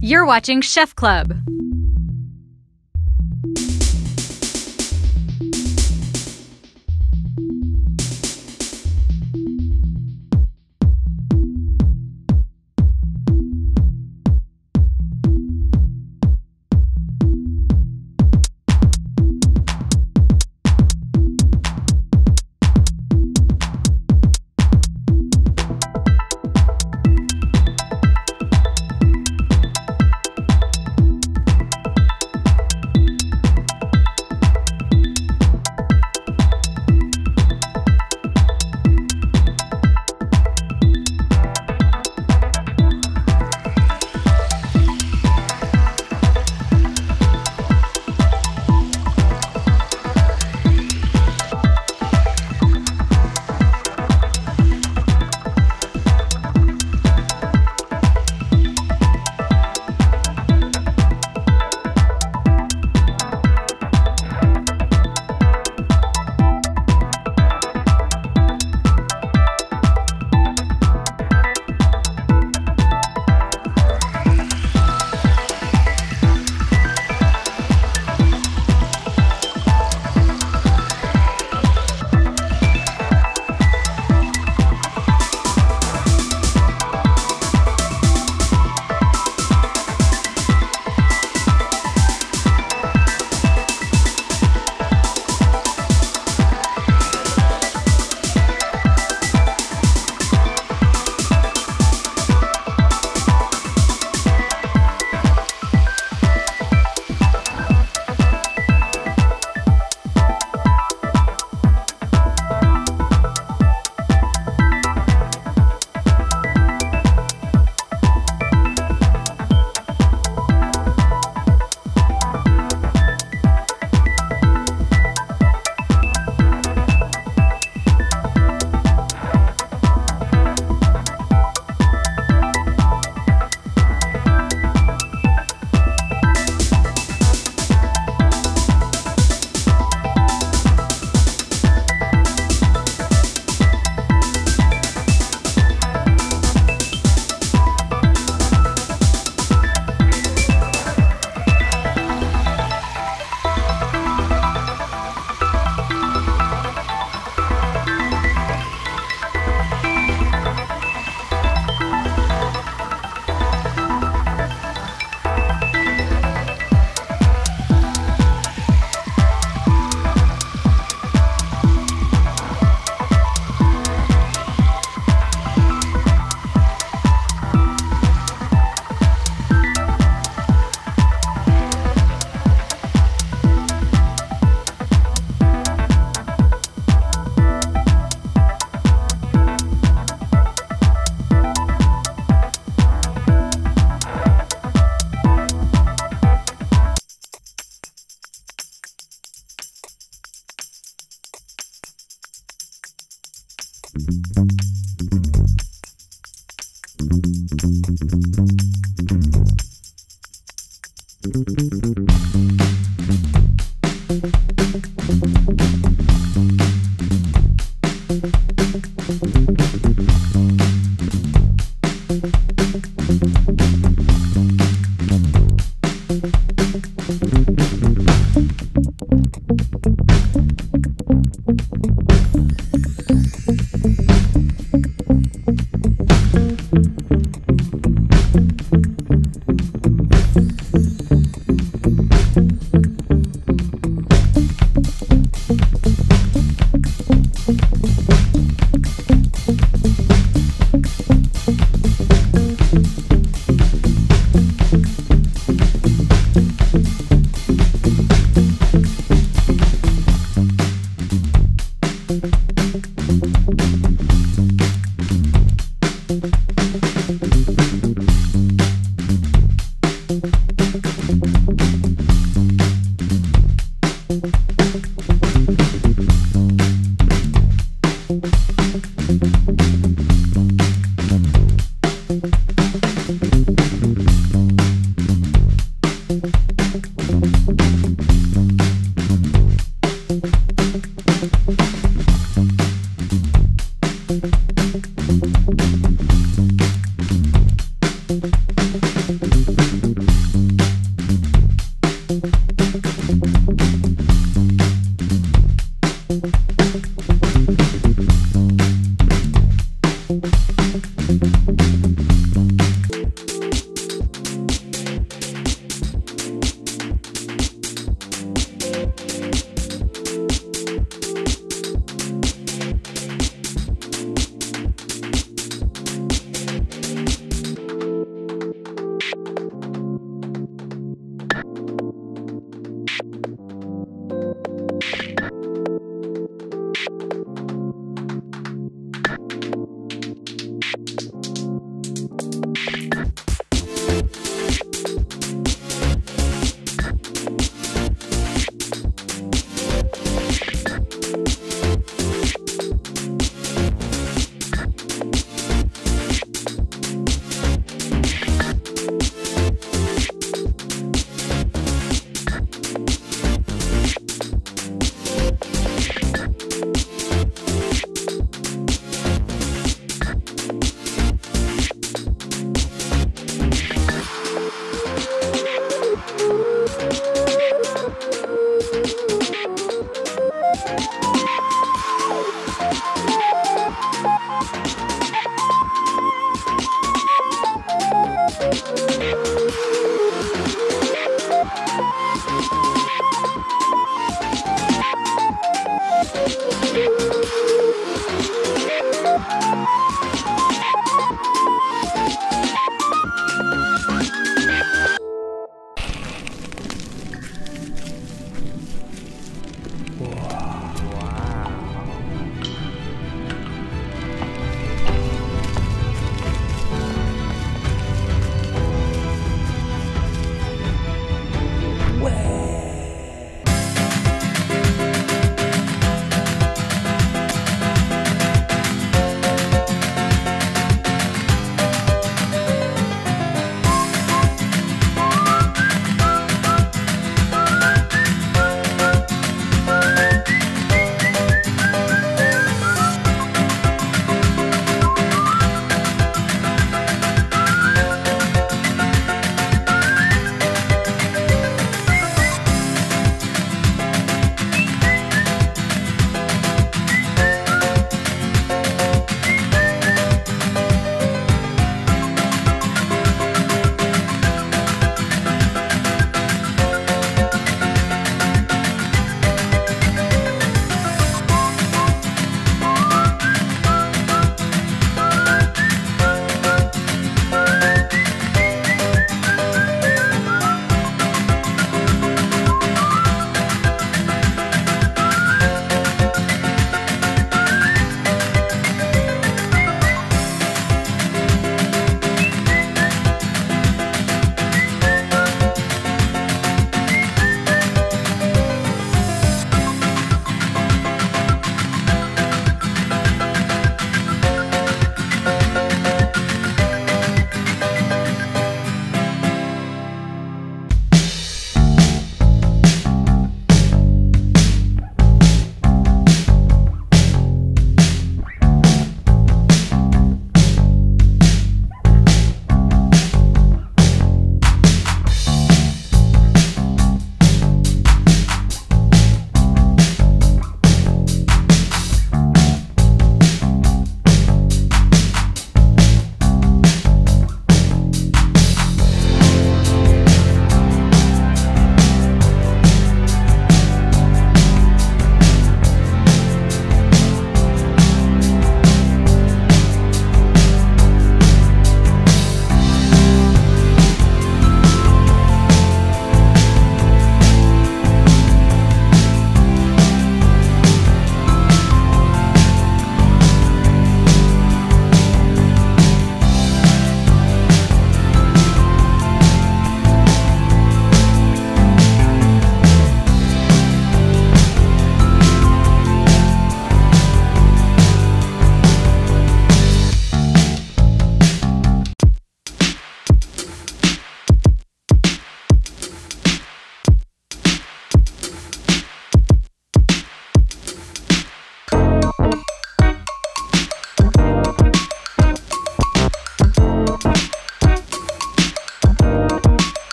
You're watching Chef Club.